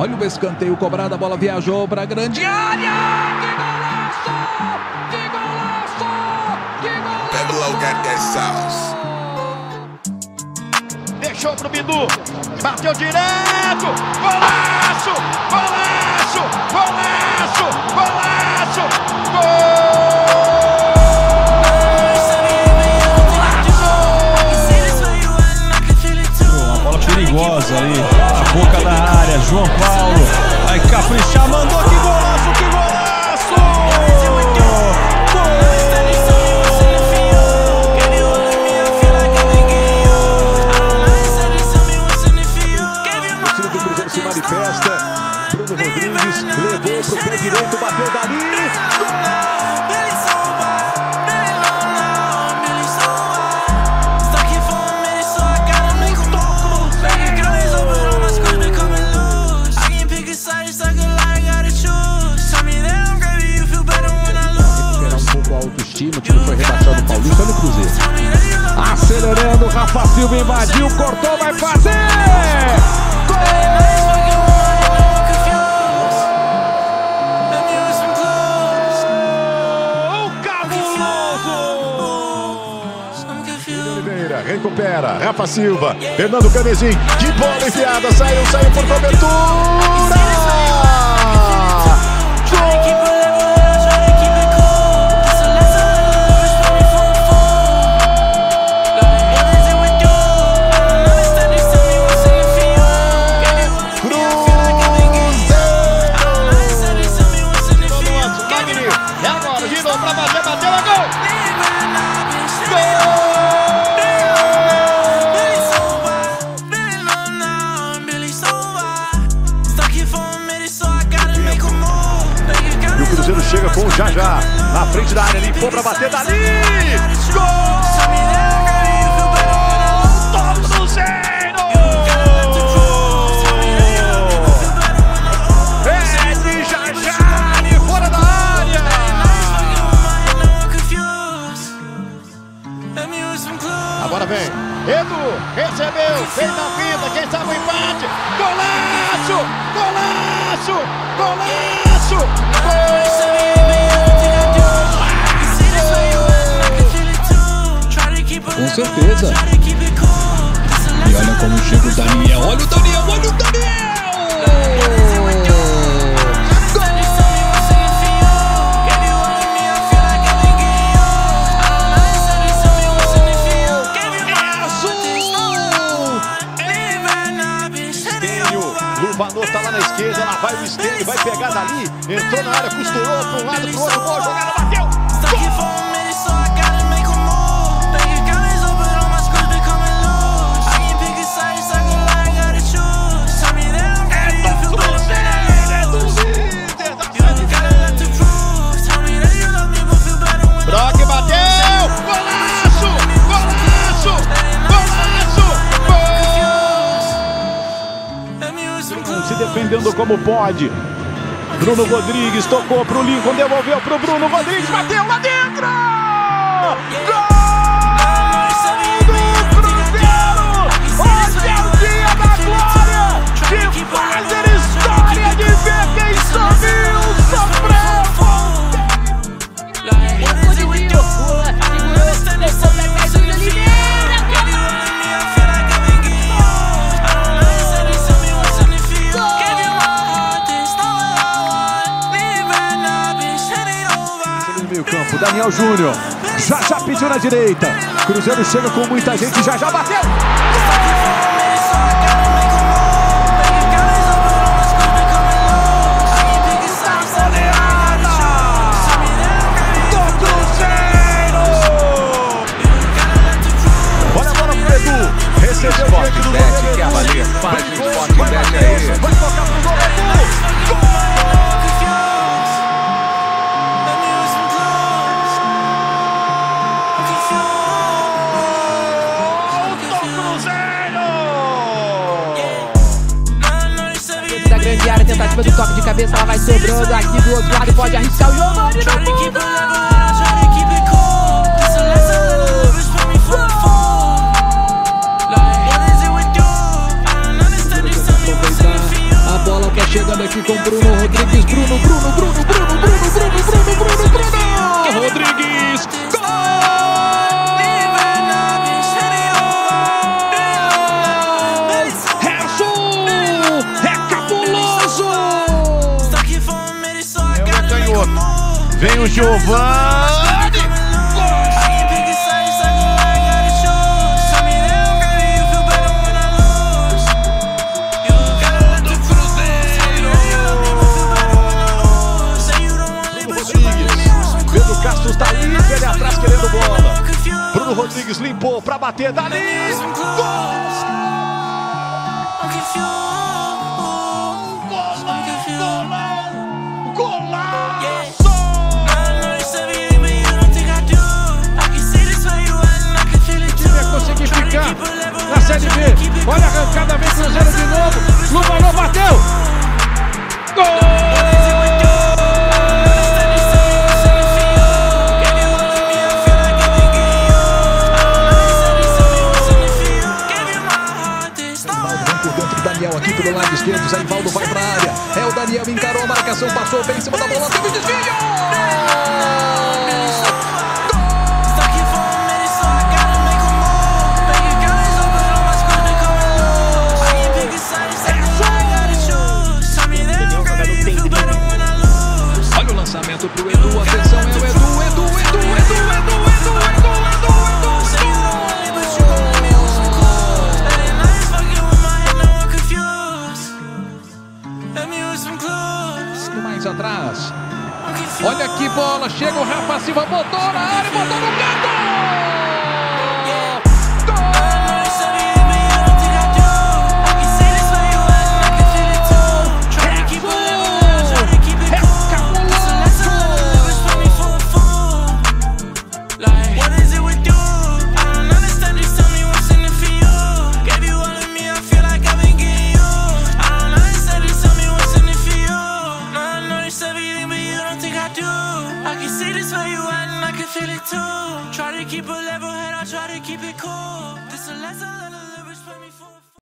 Olha o escanteio cobrado, a bola viajou para a grande área. Que golaço! Que golaço! Que golaço! Got that sauce. Deixou pro Bidu. Bateu direto. Golaço! Golaço! Golaço! Golaço! Uma perigosa aí, a boca da área, João Paulo, vai caprichar, mandou, que golaço, que Acelerando, Rafa Silva invadiu, cortou, vai fazer! Gol recupera, Rafa Silva, Fernando Canezin, de bola enfiada, saiu, saiu por cobertura! Magnífico. Na frente da área, limpou pra bater dali! Gol! Do Cruzeiro! É de Jajá, ali fora da área! Agora vem. Edu recebeu, fez na fita, quem sabe o empate. Golaço! Golaço! Golaço! Com certeza. E olha como chega o Daniel. Olha o Daniel, olha o Daniel! Luvanor tá lá na esquerda, lá vai o Estênio, vai pegar dali, entrou na área, costurou para um lado, pro outro, boa jogada, bateu! Se defendendo como pode. Bruno Rodrigues tocou pro Lincoln, devolveu pro Bruno Rodrigues, bateu lá dentro! Gol campo, Daniel Júnior. Já já pediu na direita. Cruzeiro chega com muita gente, já já bateu. Olha a bola pro Edu. Recebeu o quer Edu. valer. Faz área, tentativa do toque de cabeça, ela vai sobrando aqui do outro lado, pode arriscar o Giovanni Giovanni. Pedro Castro está ali, ele atrás querendo bola. Bruno Rodrigues limpou para bater dali. Passou bem em cima da bola, teve desvio! Lançamento pro Edu, atenção, é o Edu, Edu, Edu, Edu, Edu, Edu, Edu, Edu. Mais atrás. Olha que bola, chega o Rafa Silva, botou na área, botou no canto! Keep a level head, I try to keep it cool. This a lesson.